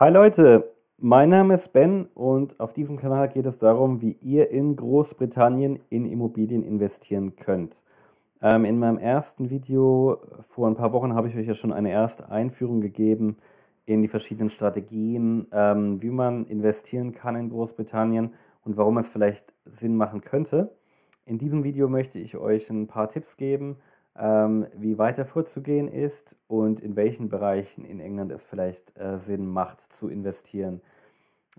Hi Leute, mein Name ist Ben und auf diesem Kanal geht es darum, wie ihr in Großbritannien in Immobilien investieren könnt. Ähm, in meinem ersten Video vor ein paar Wochen habe ich euch ja schon eine erste Einführung gegeben in die verschiedenen Strategien, ähm, wie man investieren kann in Großbritannien und warum es vielleicht Sinn machen könnte. In diesem Video möchte ich euch ein paar Tipps geben, wie weiter vorzugehen ist und in welchen Bereichen in England es vielleicht äh, Sinn macht zu investieren.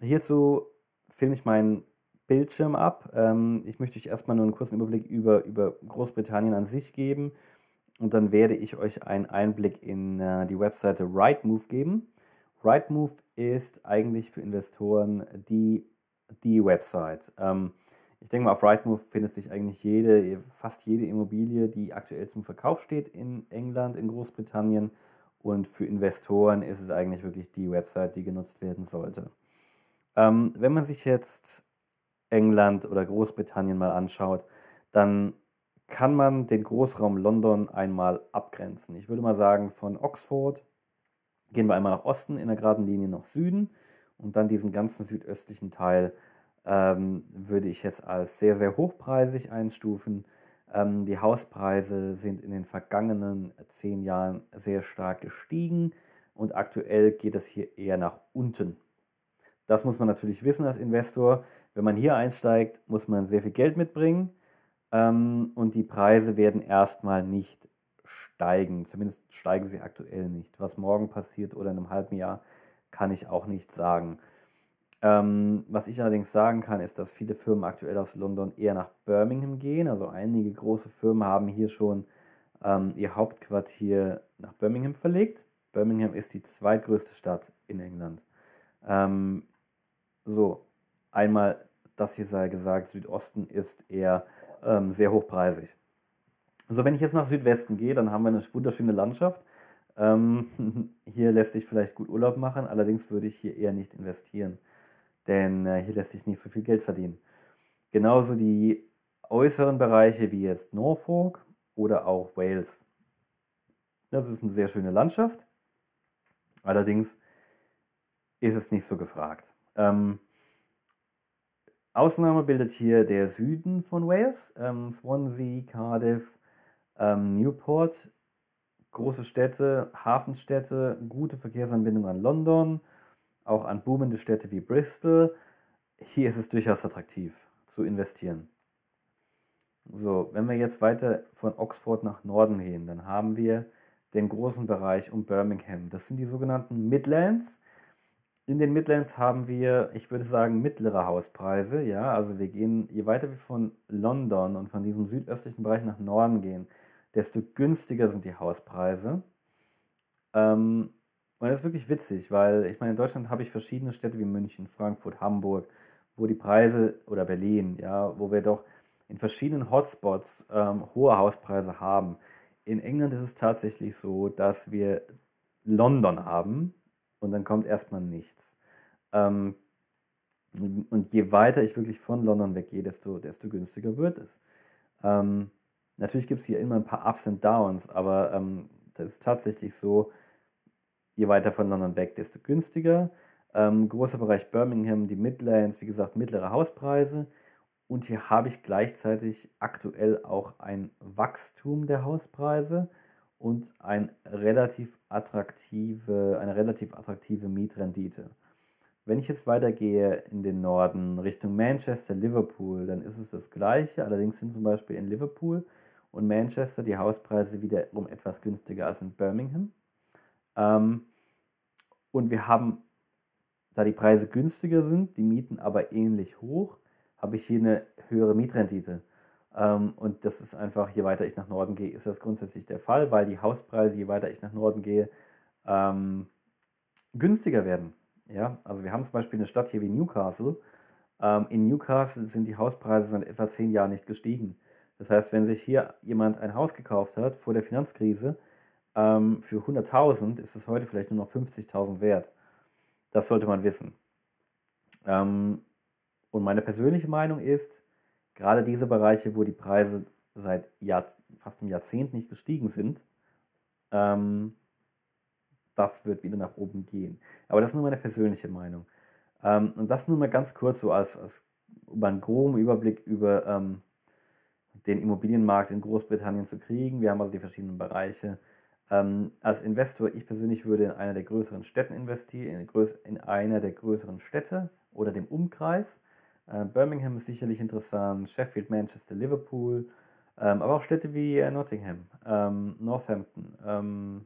Hierzu filme ich meinen Bildschirm ab. Ähm, ich möchte euch erstmal nur einen kurzen Überblick über, über Großbritannien an sich geben und dann werde ich euch einen Einblick in äh, die Webseite Rightmove geben. Rightmove ist eigentlich für Investoren die, die Website. Ähm, ich denke mal, auf Rightmove findet sich eigentlich jede, fast jede Immobilie, die aktuell zum Verkauf steht in England, in Großbritannien. Und für Investoren ist es eigentlich wirklich die Website, die genutzt werden sollte. Ähm, wenn man sich jetzt England oder Großbritannien mal anschaut, dann kann man den Großraum London einmal abgrenzen. Ich würde mal sagen, von Oxford gehen wir einmal nach Osten in der geraden Linie nach Süden und dann diesen ganzen südöstlichen Teil ähm, würde ich jetzt als sehr, sehr hochpreisig einstufen. Ähm, die Hauspreise sind in den vergangenen zehn Jahren sehr stark gestiegen und aktuell geht es hier eher nach unten. Das muss man natürlich wissen als Investor. Wenn man hier einsteigt, muss man sehr viel Geld mitbringen ähm, und die Preise werden erstmal nicht steigen. Zumindest steigen sie aktuell nicht. Was morgen passiert oder in einem halben Jahr, kann ich auch nicht sagen. Ähm, was ich allerdings sagen kann, ist, dass viele Firmen aktuell aus London eher nach Birmingham gehen. Also einige große Firmen haben hier schon ähm, ihr Hauptquartier nach Birmingham verlegt. Birmingham ist die zweitgrößte Stadt in England. Ähm, so, einmal das hier sei gesagt, Südosten ist eher ähm, sehr hochpreisig. So, wenn ich jetzt nach Südwesten gehe, dann haben wir eine wunderschöne Landschaft. Ähm, hier lässt sich vielleicht gut Urlaub machen, allerdings würde ich hier eher nicht investieren denn äh, hier lässt sich nicht so viel Geld verdienen. Genauso die äußeren Bereiche wie jetzt Norfolk oder auch Wales. Das ist eine sehr schöne Landschaft, allerdings ist es nicht so gefragt. Ähm, Ausnahme bildet hier der Süden von Wales, ähm, Swansea, Cardiff, ähm, Newport, große Städte, Hafenstädte, gute Verkehrsanbindung an London, auch an boomende Städte wie Bristol. Hier ist es durchaus attraktiv zu investieren. So, wenn wir jetzt weiter von Oxford nach Norden gehen, dann haben wir den großen Bereich um Birmingham. Das sind die sogenannten Midlands. In den Midlands haben wir, ich würde sagen, mittlere Hauspreise. Ja, also wir gehen, je weiter wir von London und von diesem südöstlichen Bereich nach Norden gehen, desto günstiger sind die Hauspreise. Ähm, und das ist wirklich witzig, weil ich meine, in Deutschland habe ich verschiedene Städte wie München, Frankfurt, Hamburg, wo die Preise, oder Berlin, ja, wo wir doch in verschiedenen Hotspots ähm, hohe Hauspreise haben. In England ist es tatsächlich so, dass wir London haben und dann kommt erstmal nichts. Ähm, und je weiter ich wirklich von London weggehe, desto, desto günstiger wird es. Ähm, natürlich gibt es hier immer ein paar Ups und Downs, aber ähm, das ist tatsächlich so, Je weiter von London weg, desto günstiger. Ähm, großer Bereich Birmingham, die Midlands, wie gesagt, mittlere Hauspreise. Und hier habe ich gleichzeitig aktuell auch ein Wachstum der Hauspreise und ein relativ attraktive, eine relativ attraktive Mietrendite. Wenn ich jetzt weitergehe in den Norden Richtung Manchester, Liverpool, dann ist es das gleiche. Allerdings sind zum Beispiel in Liverpool und Manchester die Hauspreise wiederum etwas günstiger als in Birmingham. Ähm, und wir haben, da die Preise günstiger sind, die Mieten aber ähnlich hoch, habe ich hier eine höhere Mietrendite. Ähm, und das ist einfach, je weiter ich nach Norden gehe, ist das grundsätzlich der Fall, weil die Hauspreise, je weiter ich nach Norden gehe, ähm, günstiger werden. Ja, also wir haben zum Beispiel eine Stadt hier wie Newcastle. Ähm, in Newcastle sind die Hauspreise seit etwa zehn Jahren nicht gestiegen. Das heißt, wenn sich hier jemand ein Haus gekauft hat vor der Finanzkrise, ähm, für 100.000 ist es heute vielleicht nur noch 50.000 wert. Das sollte man wissen. Ähm, und meine persönliche Meinung ist, gerade diese Bereiche, wo die Preise seit Jahr, fast einem Jahrzehnt nicht gestiegen sind, ähm, das wird wieder nach oben gehen. Aber das ist nur meine persönliche Meinung. Ähm, und das nur mal ganz kurz so als, als über einen groben Überblick über ähm, den Immobilienmarkt in Großbritannien zu kriegen. Wir haben also die verschiedenen Bereiche. Ähm, als Investor, ich persönlich würde in einer der größeren Städten investieren, in einer der größeren Städte oder dem Umkreis. Äh, Birmingham ist sicherlich interessant, Sheffield, Manchester, Liverpool, ähm, aber auch Städte wie äh, Nottingham, ähm, Northampton, ähm,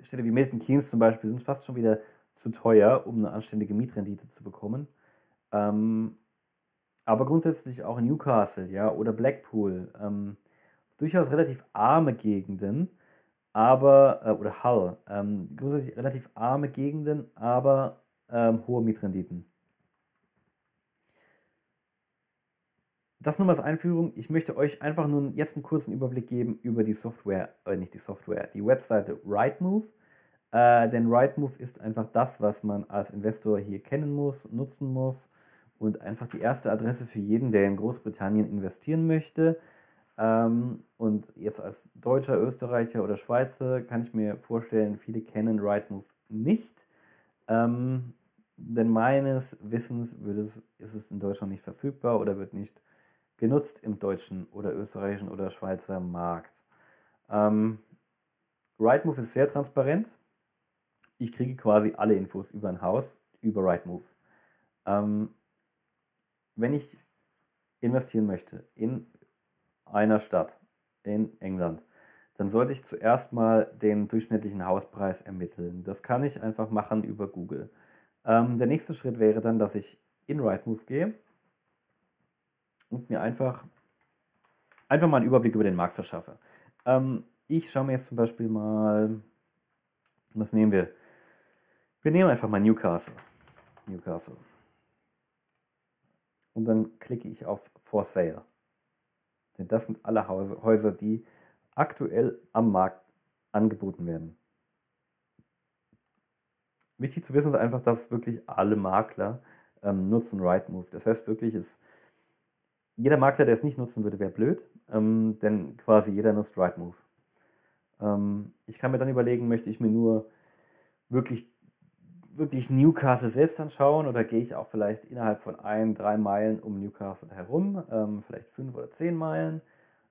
Städte wie Milton Keynes zum Beispiel sind fast schon wieder zu teuer, um eine anständige Mietrendite zu bekommen. Ähm, aber grundsätzlich auch Newcastle, ja, oder Blackpool, ähm, durchaus relativ arme Gegenden, aber, äh, oder Hull, ähm, grundsätzlich relativ arme Gegenden, aber ähm, hohe Mietrenditen. Das nur mal als Einführung. Ich möchte euch einfach nur jetzt einen kurzen Überblick geben über die Software, äh, nicht die Software, die Webseite Rightmove. Äh, denn Rightmove ist einfach das, was man als Investor hier kennen muss, nutzen muss und einfach die erste Adresse für jeden, der in Großbritannien investieren möchte. Ähm, und jetzt als Deutscher, Österreicher oder Schweizer kann ich mir vorstellen, viele kennen Rightmove nicht. Ähm, denn meines Wissens es, ist es in Deutschland nicht verfügbar oder wird nicht genutzt im deutschen oder österreichischen oder Schweizer Markt. Ähm, Rightmove ist sehr transparent. Ich kriege quasi alle Infos über ein Haus über Rightmove. Ähm, wenn ich investieren möchte in einer Stadt in England, dann sollte ich zuerst mal den durchschnittlichen Hauspreis ermitteln. Das kann ich einfach machen über Google. Ähm, der nächste Schritt wäre dann, dass ich in Rightmove gehe und mir einfach, einfach mal einen Überblick über den Markt verschaffe. Ähm, ich schaue mir jetzt zum Beispiel mal, was nehmen wir? Wir nehmen einfach mal Newcastle. Newcastle. Und dann klicke ich auf For Sale. Denn das sind alle Häuser, die aktuell am Markt angeboten werden. Wichtig zu wissen ist einfach, dass wirklich alle Makler ähm, nutzen Rightmove. Das heißt wirklich, ist jeder Makler, der es nicht nutzen würde, wäre blöd, ähm, denn quasi jeder nutzt Rightmove. Ähm, ich kann mir dann überlegen, möchte ich mir nur wirklich, wirklich Newcastle selbst anschauen oder gehe ich auch vielleicht innerhalb von ein, drei Meilen um Newcastle herum, ähm, vielleicht fünf oder zehn Meilen.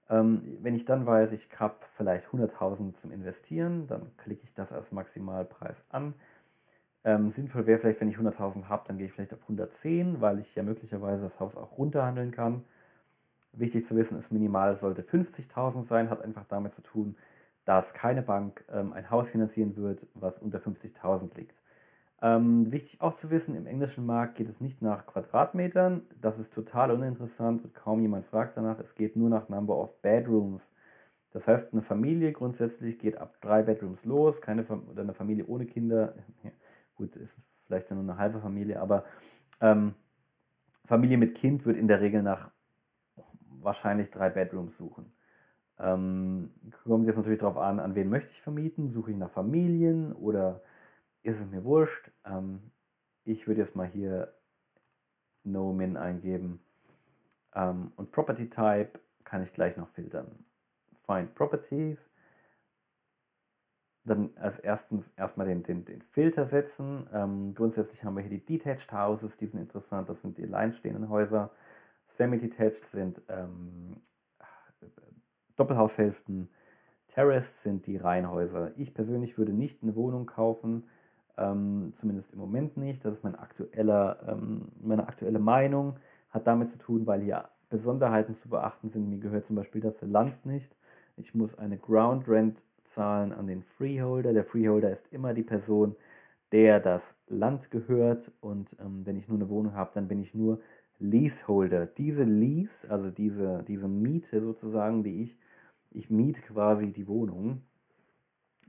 Ähm, wenn ich dann weiß, ich habe vielleicht 100.000 zum Investieren, dann klicke ich das als Maximalpreis an. Ähm, sinnvoll wäre vielleicht, wenn ich 100.000 habe, dann gehe ich vielleicht auf 110, weil ich ja möglicherweise das Haus auch runterhandeln kann. Wichtig zu wissen ist, minimal sollte 50.000 sein, hat einfach damit zu tun, dass keine Bank ähm, ein Haus finanzieren wird, was unter 50.000 liegt. Ähm, wichtig auch zu wissen, im englischen Markt geht es nicht nach Quadratmetern. Das ist total uninteressant und kaum jemand fragt danach. Es geht nur nach Number of Bedrooms. Das heißt, eine Familie grundsätzlich geht ab drei Bedrooms los, keine oder eine Familie ohne Kinder. Gut, ist vielleicht nur eine halbe Familie, aber ähm, Familie mit Kind wird in der Regel nach wahrscheinlich drei Bedrooms suchen. Ähm, kommt jetzt natürlich darauf an, an wen möchte ich vermieten. Suche ich nach Familien oder ist es mir wurscht? Ähm, ich würde jetzt mal hier No Min eingeben. Ähm, und Property Type kann ich gleich noch filtern. Find Properties. Dann als erstens erstmal den, den, den Filter setzen. Ähm, grundsätzlich haben wir hier die Detached Houses, die sind interessant, das sind die alleinstehenden Häuser. Semi-detached sind ähm, Doppelhaushälften. Terraced sind die Reihenhäuser. Ich persönlich würde nicht eine Wohnung kaufen, ähm, zumindest im Moment nicht. Das ist mein aktueller, ähm, meine aktuelle Meinung. Hat damit zu tun, weil hier Besonderheiten zu beachten sind. Mir gehört zum Beispiel das Land nicht. Ich muss eine Ground Rent zahlen an den Freeholder. Der Freeholder ist immer die Person, der das Land gehört. Und ähm, wenn ich nur eine Wohnung habe, dann bin ich nur Leaseholder. Diese Lease, also diese, diese Miete sozusagen, die ich, ich miete quasi die Wohnung.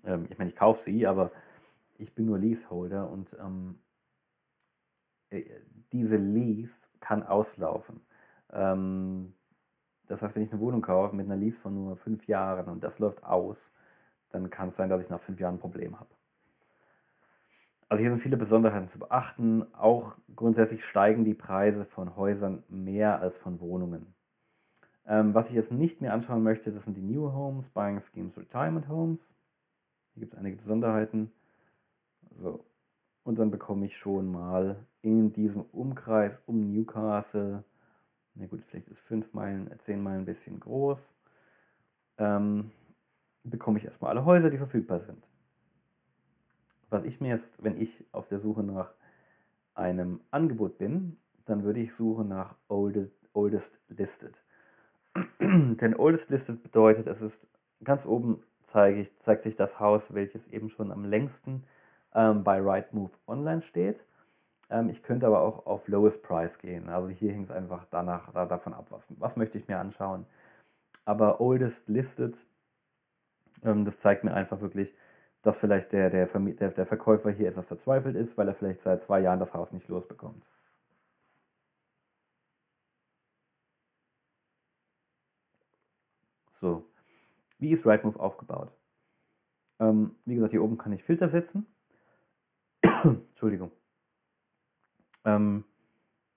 Ähm, ich meine, ich kaufe sie, aber ich bin nur Leaseholder und ähm, äh, diese Lease kann auslaufen. Ähm, das heißt, wenn ich eine Wohnung kaufe mit einer Lease von nur fünf Jahren und das läuft aus, dann kann es sein, dass ich nach fünf Jahren ein Problem habe. Also hier sind viele Besonderheiten zu beachten. Auch grundsätzlich steigen die Preise von Häusern mehr als von Wohnungen. Ähm, was ich jetzt nicht mehr anschauen möchte, das sind die New Homes, Buying Schemes, Retirement Homes. Hier gibt es einige Besonderheiten. So. Und dann bekomme ich schon mal in diesem Umkreis um Newcastle, na gut, vielleicht ist 5 Meilen, 10 Meilen ein bisschen groß, ähm, bekomme ich erstmal alle Häuser, die verfügbar sind. Was ich mir jetzt, wenn ich auf der Suche nach einem Angebot bin, dann würde ich suchen nach Oldest, oldest Listed. Denn Oldest Listed bedeutet, es ist ganz oben zeige ich, zeigt sich das Haus, welches eben schon am längsten ähm, bei Rightmove online steht. Ähm, ich könnte aber auch auf Lowest Price gehen. Also hier hängt es einfach danach, da, davon ab, was, was möchte ich mir anschauen. Aber Oldest Listed, ähm, das zeigt mir einfach wirklich, dass vielleicht der, der, der, der Verkäufer hier etwas verzweifelt ist, weil er vielleicht seit zwei Jahren das Haus nicht losbekommt. So, wie ist Rightmove aufgebaut? Ähm, wie gesagt, hier oben kann ich Filter setzen. Entschuldigung. Ähm,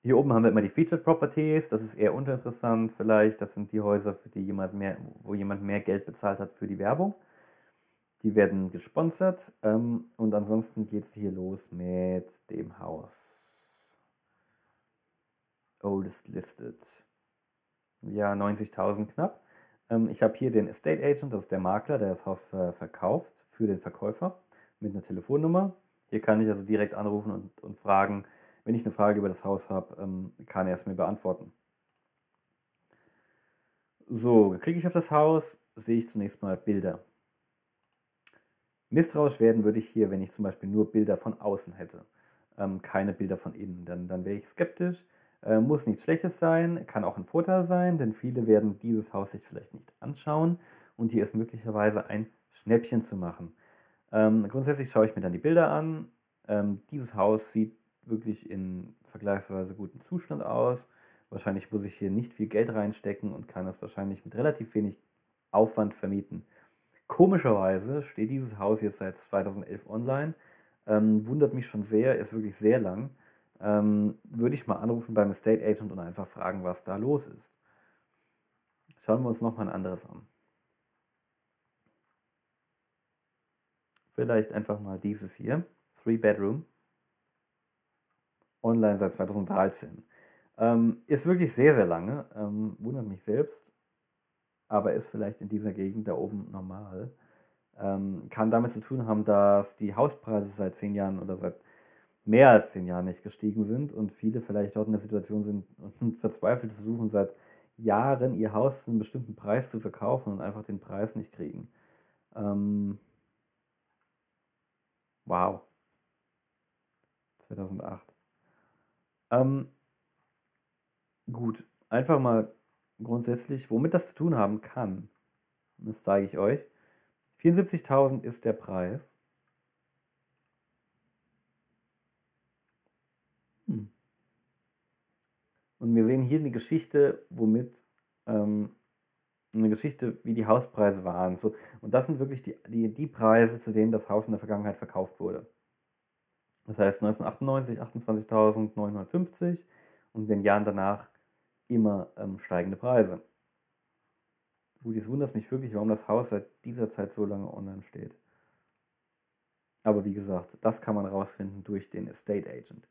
hier oben haben wir immer die Featured Properties. Das ist eher uninteressant vielleicht. Das sind die Häuser, für die jemand mehr, wo jemand mehr Geld bezahlt hat für die Werbung. Die werden gesponsert. Ähm, und ansonsten geht es hier los mit dem Haus. Oldest Listed. Ja, 90.000 knapp. Ähm, ich habe hier den Estate Agent, das ist der Makler, der das Haus ver verkauft für den Verkäufer mit einer Telefonnummer. Hier kann ich also direkt anrufen und, und fragen, wenn ich eine Frage über das Haus habe, ähm, kann er es mir beantworten. So, klicke ich auf das Haus, sehe ich zunächst mal Bilder. Misstrauisch werden würde ich hier, wenn ich zum Beispiel nur Bilder von außen hätte, ähm, keine Bilder von innen. Dann, dann wäre ich skeptisch. Äh, muss nichts Schlechtes sein, kann auch ein Vorteil sein, denn viele werden dieses Haus sich vielleicht nicht anschauen und hier ist möglicherweise ein Schnäppchen zu machen. Ähm, grundsätzlich schaue ich mir dann die Bilder an. Ähm, dieses Haus sieht wirklich in vergleichsweise gutem Zustand aus. Wahrscheinlich muss ich hier nicht viel Geld reinstecken und kann es wahrscheinlich mit relativ wenig Aufwand vermieten. Komischerweise steht dieses Haus jetzt seit 2011 online. Ähm, wundert mich schon sehr, ist wirklich sehr lang ähm, würde ich mal anrufen beim Estate Agent und einfach fragen, was da los ist. Schauen wir uns noch mal ein anderes an. Vielleicht einfach mal dieses hier, Three Bedroom, online seit 2013. Ähm, ist wirklich sehr, sehr lange, ähm, wundert mich selbst, aber ist vielleicht in dieser Gegend da oben normal. Ähm, kann damit zu tun haben, dass die Hauspreise seit zehn Jahren oder seit mehr als zehn Jahren nicht gestiegen sind und viele vielleicht dort in der Situation sind und verzweifelt versuchen seit Jahren ihr Haus zu einem bestimmten Preis zu verkaufen und einfach den Preis nicht kriegen. Ähm, wow. 2008. Ähm, gut, einfach mal grundsätzlich, womit das zu tun haben kann, das zeige ich euch. 74.000 ist der Preis. Und wir sehen hier eine Geschichte, womit ähm, eine Geschichte, wie die Hauspreise waren. So, und das sind wirklich die, die, die Preise, zu denen das Haus in der Vergangenheit verkauft wurde. Das heißt 1998 28.950 und in den Jahren danach immer ähm, steigende Preise. Gut, jetzt wundert mich wirklich, warum das Haus seit dieser Zeit so lange online steht. Aber wie gesagt, das kann man rausfinden durch den Estate Agent.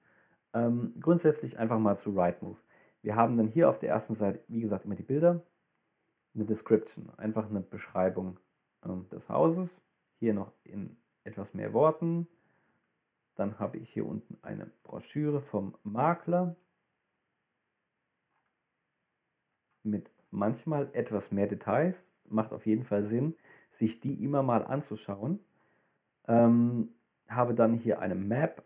Ähm, grundsätzlich einfach mal zu Rightmove. Wir haben dann hier auf der ersten Seite, wie gesagt, immer die Bilder, eine Description, einfach eine Beschreibung ähm, des Hauses. Hier noch in etwas mehr Worten. Dann habe ich hier unten eine Broschüre vom Makler mit manchmal etwas mehr Details. Macht auf jeden Fall Sinn, sich die immer mal anzuschauen. Ähm, habe dann hier eine Map,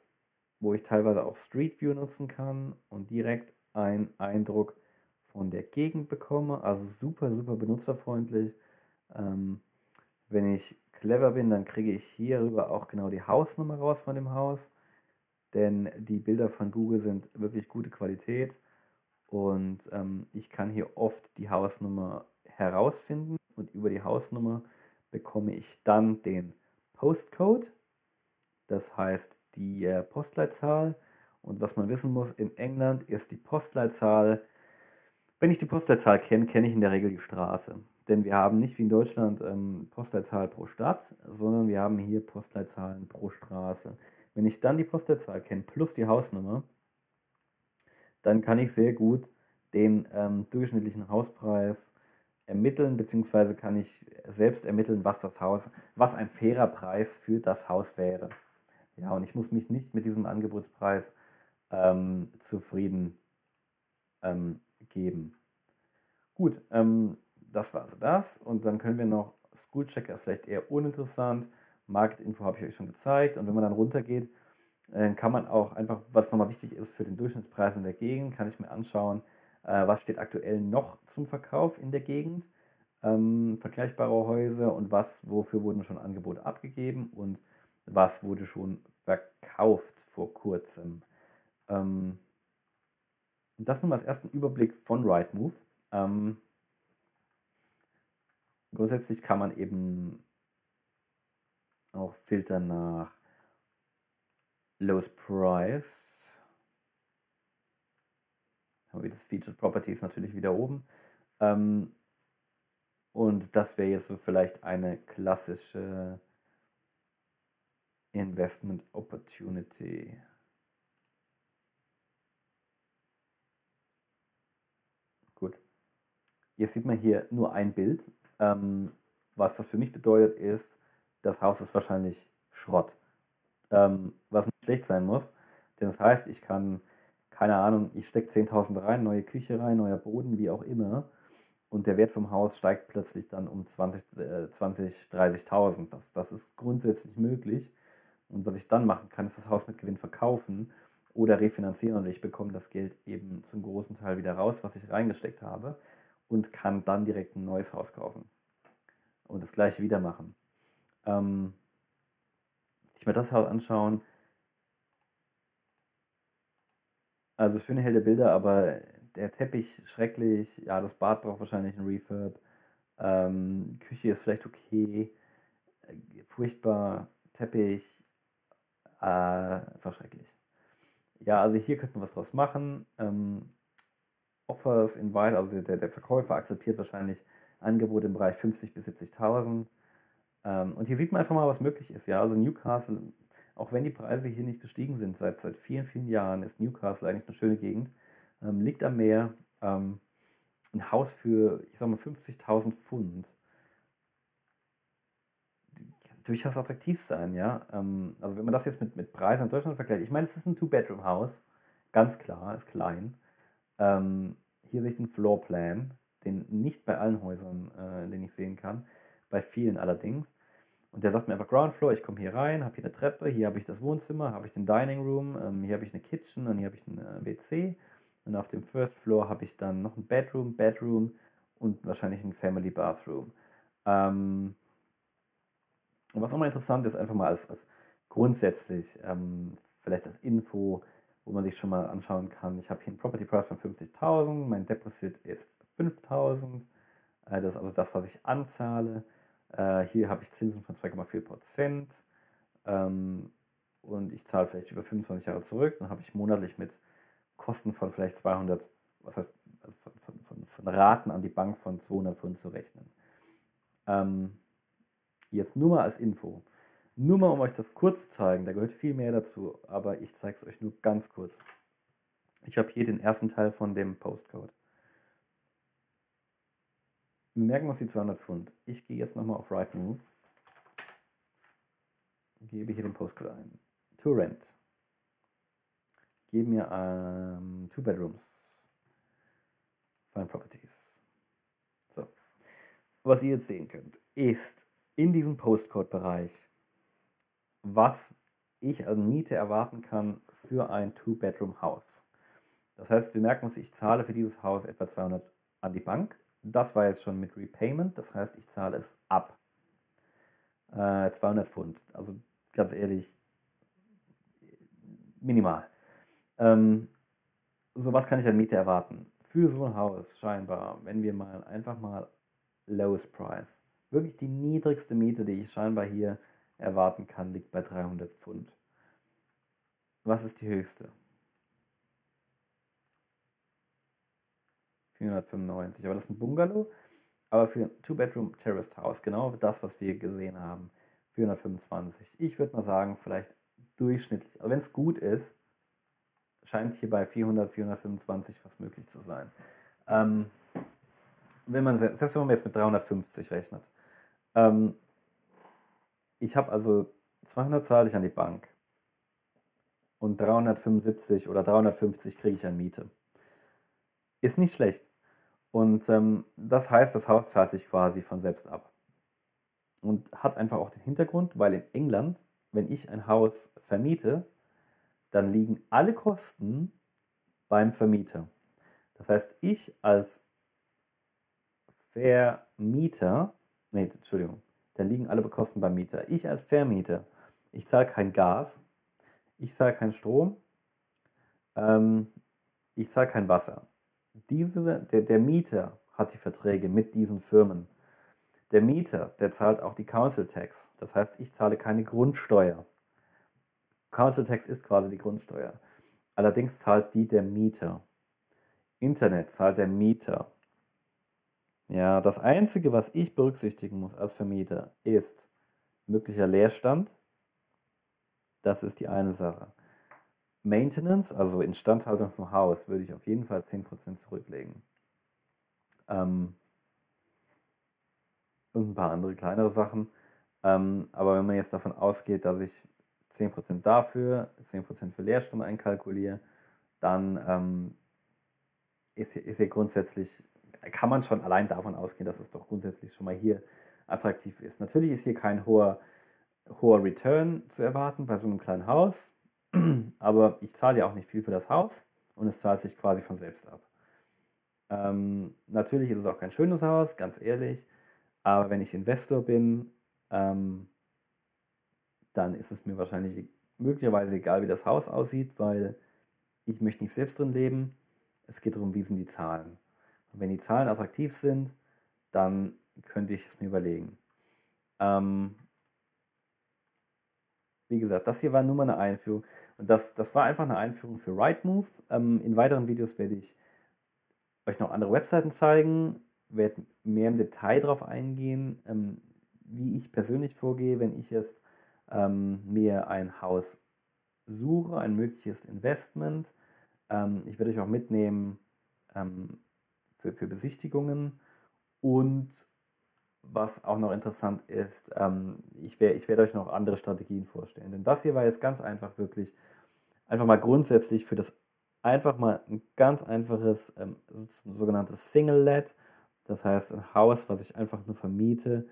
wo ich teilweise auch Street View nutzen kann und direkt einen Eindruck von der Gegend bekomme. Also super, super benutzerfreundlich. Ähm, wenn ich clever bin, dann kriege ich hierüber auch genau die Hausnummer raus von dem Haus. Denn die Bilder von Google sind wirklich gute Qualität. Und ähm, ich kann hier oft die Hausnummer herausfinden. Und über die Hausnummer bekomme ich dann den Postcode. Das heißt die äh, Postleitzahl und was man wissen muss, in England ist die Postleitzahl, wenn ich die Postleitzahl kenne, kenne ich in der Regel die Straße. denn wir haben nicht wie in Deutschland ähm, Postleitzahl pro Stadt, sondern wir haben hier Postleitzahlen pro Straße. Wenn ich dann die Postleitzahl kenne plus die Hausnummer, dann kann ich sehr gut den ähm, durchschnittlichen Hauspreis ermitteln, beziehungsweise kann ich selbst ermitteln, was das Haus, was ein fairer Preis für das Haus wäre. Ja, und ich muss mich nicht mit diesem Angebotspreis ähm, zufrieden ähm, geben. Gut, ähm, das war also das. Und dann können wir noch, Schoolchecker ist vielleicht eher uninteressant. Marketinfo habe ich euch schon gezeigt. Und wenn man dann runtergeht, äh, kann man auch einfach, was nochmal wichtig ist für den Durchschnittspreis in der Gegend, kann ich mir anschauen, äh, was steht aktuell noch zum Verkauf in der Gegend. Ähm, vergleichbare Häuser und was, wofür wurden schon Angebote abgegeben und was wurde schon verkauft vor kurzem. Ähm, das nun mal als ersten Überblick von Rightmove. Ähm, grundsätzlich kann man eben auch filtern nach Lowest Price. Haben wir das Featured Properties natürlich wieder oben. Ähm, und das wäre jetzt so vielleicht eine klassische Investment Opportunity. Gut. Jetzt sieht man hier nur ein Bild. Ähm, was das für mich bedeutet, ist, das Haus ist wahrscheinlich Schrott. Ähm, was nicht schlecht sein muss. Denn das heißt, ich kann, keine Ahnung, ich stecke 10.000 rein, neue Küche rein, neuer Boden, wie auch immer. Und der Wert vom Haus steigt plötzlich dann um 20, äh, 20 30.000. Das, das ist grundsätzlich möglich. Und was ich dann machen kann, ist das Haus mit Gewinn verkaufen oder refinanzieren und ich bekomme das Geld eben zum großen Teil wieder raus, was ich reingesteckt habe und kann dann direkt ein neues Haus kaufen und das gleiche wieder machen. Ähm, ich mir das Haus anschauen, also schöne helle Bilder, aber der Teppich schrecklich, ja, das Bad braucht wahrscheinlich einen Refurb, ähm, Küche ist vielleicht okay, furchtbar, Teppich, äh, einfach schrecklich. Ja, also hier könnte man was draus machen. Ähm, Offers in Weit, also der, der Verkäufer akzeptiert wahrscheinlich Angebote im Bereich 50.000 bis 70.000. Ähm, und hier sieht man einfach mal, was möglich ist. Ja, also Newcastle, auch wenn die Preise hier nicht gestiegen sind seit, seit vielen, vielen Jahren, ist Newcastle eigentlich eine schöne Gegend. Ähm, liegt am Meer. Ähm, ein Haus für, ich sag mal, 50.000 Pfund durchaus attraktiv sein, ja. Ähm, also wenn man das jetzt mit, mit Preisen in Deutschland vergleicht, ich meine, es ist ein Two-Bedroom-Haus, ganz klar, ist klein. Ähm, hier sehe ich den Floorplan, den nicht bei allen Häusern, äh, den ich sehen kann, bei vielen allerdings. Und der sagt mir einfach Ground Floor, ich komme hier rein, habe hier eine Treppe, hier habe ich das Wohnzimmer, habe ich den Dining Room, ähm, hier habe ich eine Kitchen und hier habe ich ein äh, WC. Und auf dem First Floor habe ich dann noch ein Bedroom, Bedroom und wahrscheinlich ein Family Bathroom. Ähm, was auch mal interessant ist, einfach mal als, als grundsätzlich, ähm, vielleicht als Info, wo man sich schon mal anschauen kann. Ich habe hier einen Property Price von 50.000, mein Deposit ist 5.000, äh, das ist also das, was ich anzahle. Äh, hier habe ich Zinsen von 2,4 Prozent ähm, und ich zahle vielleicht über 25 Jahre zurück. Dann habe ich monatlich mit Kosten von vielleicht 200, was heißt, also von, von, von, von Raten an die Bank von 200 Pfund zu rechnen. Ähm, Jetzt nur mal als Info. Nur mal, um euch das kurz zu zeigen. Da gehört viel mehr dazu, aber ich zeige es euch nur ganz kurz. Ich habe hier den ersten Teil von dem Postcode. Wir merken uns die 200 Pfund. Ich gehe jetzt nochmal auf Rightmove. Gebe hier den Postcode ein. To rent. Gebe mir ähm, Two Bedrooms. Find Properties. So. Was ihr jetzt sehen könnt, ist in diesem Postcode-Bereich, was ich an Miete erwarten kann für ein Two-Bedroom-Haus. Das heißt, wir merken uns, ich zahle für dieses Haus etwa 200 an die Bank. Das war jetzt schon mit Repayment, das heißt, ich zahle es ab. Äh, 200 Pfund, also ganz ehrlich, minimal. Ähm, so was kann ich an Miete erwarten? Für so ein Haus scheinbar, wenn wir mal einfach mal Lowest Price Wirklich die niedrigste Miete, die ich scheinbar hier erwarten kann, liegt bei 300 Pfund. Was ist die höchste? 495. Aber das ist ein Bungalow. Aber für ein Two-Bedroom Terraced House, genau das, was wir gesehen haben, 425. Ich würde mal sagen, vielleicht durchschnittlich. Also wenn es gut ist, scheint hier bei 400, 425 was möglich zu sein. Ähm, wenn man, selbst wenn man jetzt mit 350 rechnet. Ähm, ich habe also 200 zahle ich an die Bank und 375 oder 350 kriege ich an Miete. Ist nicht schlecht. Und ähm, das heißt, das Haus zahlt sich quasi von selbst ab. Und hat einfach auch den Hintergrund, weil in England, wenn ich ein Haus vermiete, dann liegen alle Kosten beim Vermieter. Das heißt, ich als Vermieter, nee, Entschuldigung, dann liegen alle Kosten beim Mieter. Ich als Vermieter, ich zahle kein Gas, ich zahle keinen Strom, ähm, ich zahle kein Wasser. Diese, der, der Mieter hat die Verträge mit diesen Firmen. Der Mieter, der zahlt auch die Council Tax. Das heißt, ich zahle keine Grundsteuer. Council Tax ist quasi die Grundsteuer. Allerdings zahlt die der Mieter. Internet zahlt der Mieter. Ja, das Einzige, was ich berücksichtigen muss als Vermieter, ist möglicher Leerstand. Das ist die eine Sache. Maintenance, also Instandhaltung vom Haus, würde ich auf jeden Fall 10% zurücklegen. Ähm, und ein paar andere kleinere Sachen. Ähm, aber wenn man jetzt davon ausgeht, dass ich 10% dafür, 10% für Leerstand einkalkuliere, dann ähm, ist, ist hier grundsätzlich, kann man schon allein davon ausgehen, dass es doch grundsätzlich schon mal hier attraktiv ist. Natürlich ist hier kein hoher, hoher Return zu erwarten bei so einem kleinen Haus, aber ich zahle ja auch nicht viel für das Haus und es zahlt sich quasi von selbst ab. Ähm, natürlich ist es auch kein schönes Haus, ganz ehrlich, aber wenn ich Investor bin, ähm, dann ist es mir wahrscheinlich möglicherweise egal, wie das Haus aussieht, weil ich möchte nicht selbst drin leben. Es geht darum, wie sind die Zahlen. Und wenn die Zahlen attraktiv sind, dann könnte ich es mir überlegen. Ähm, wie gesagt, das hier war nur mal eine Einführung. Und das, das war einfach eine Einführung für Rightmove. Ähm, in weiteren Videos werde ich euch noch andere Webseiten zeigen, werde mehr im Detail darauf eingehen, ähm, wie ich persönlich vorgehe, wenn ich jetzt ähm, mir ein Haus suche, ein mögliches Investment. Ähm, ich werde euch auch mitnehmen ähm, für, für Besichtigungen und was auch noch interessant ist, ähm, ich, wär, ich werde euch noch andere Strategien vorstellen. Denn das hier war jetzt ganz einfach wirklich, einfach mal grundsätzlich für das einfach mal ein ganz einfaches ähm, sogenanntes Single-Let. Das heißt ein Haus, was ich einfach nur vermiete.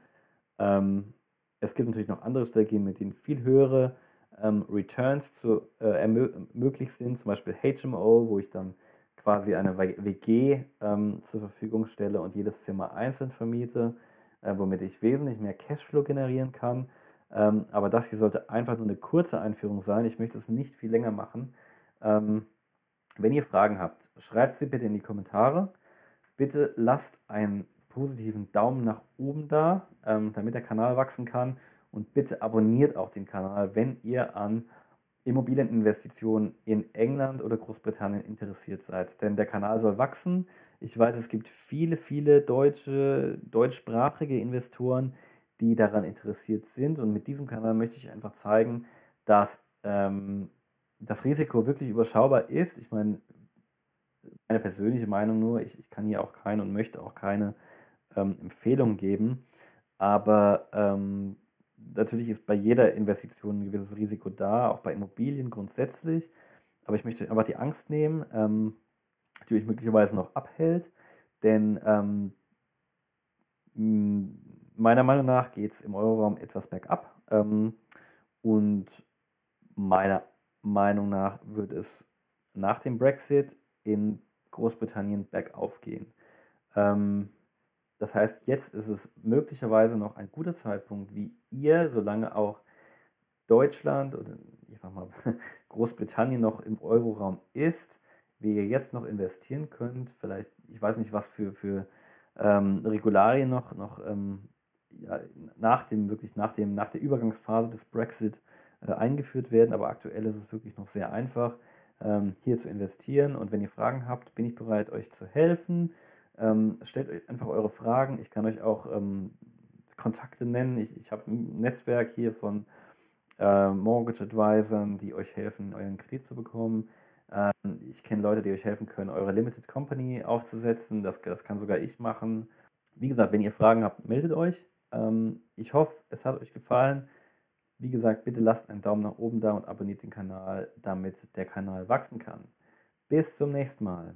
Ähm, es gibt natürlich noch andere Strategien, mit denen viel höhere ähm, Returns zu, äh, möglich sind, zum Beispiel HMO, wo ich dann quasi eine WG ähm, zur Verfügung stelle und jedes Zimmer einzeln vermiete äh, womit ich wesentlich mehr Cashflow generieren kann. Ähm, aber das hier sollte einfach nur eine kurze Einführung sein. Ich möchte es nicht viel länger machen. Ähm, wenn ihr Fragen habt, schreibt sie bitte in die Kommentare. Bitte lasst einen positiven Daumen nach oben da, ähm, damit der Kanal wachsen kann. Und bitte abonniert auch den Kanal, wenn ihr an Immobilieninvestitionen in England oder Großbritannien interessiert seid. Denn der Kanal soll wachsen. Ich weiß, es gibt viele, viele deutsche, deutschsprachige Investoren, die daran interessiert sind. Und mit diesem Kanal möchte ich einfach zeigen, dass ähm, das Risiko wirklich überschaubar ist. Ich meine, meine persönliche Meinung nur, ich, ich kann hier auch keine und möchte auch keine ähm, Empfehlung geben. Aber ähm, natürlich ist bei jeder Investition ein gewisses Risiko da, auch bei Immobilien grundsätzlich. Aber ich möchte einfach die Angst nehmen, ähm, die euch möglicherweise noch abhält. Denn ähm, meiner Meinung nach geht es im Euroraum etwas bergab. Ähm, und meiner Meinung nach wird es nach dem Brexit in Großbritannien bergauf gehen. Ähm, das heißt, jetzt ist es möglicherweise noch ein guter Zeitpunkt, wie ihr, solange auch Deutschland oder ich sag mal Großbritannien noch im Euroraum ist, wie ihr jetzt noch investieren könnt. Vielleicht, ich weiß nicht, was für, für ähm, Regularien noch, noch ähm, ja, nach dem, wirklich nach, dem, nach der Übergangsphase des Brexit äh, eingeführt werden, aber aktuell ist es wirklich noch sehr einfach, ähm, hier zu investieren. Und wenn ihr Fragen habt, bin ich bereit, euch zu helfen. Ähm, stellt euch einfach eure Fragen. Ich kann euch auch ähm, Kontakte nennen. Ich, ich habe ein Netzwerk hier von äh, Mortgage Advisern, die euch helfen, euren Kredit zu bekommen. Ähm, ich kenne Leute, die euch helfen können, eure Limited Company aufzusetzen. Das, das kann sogar ich machen. Wie gesagt, wenn ihr Fragen habt, meldet euch. Ähm, ich hoffe, es hat euch gefallen. Wie gesagt, bitte lasst einen Daumen nach oben da und abonniert den Kanal, damit der Kanal wachsen kann. Bis zum nächsten Mal.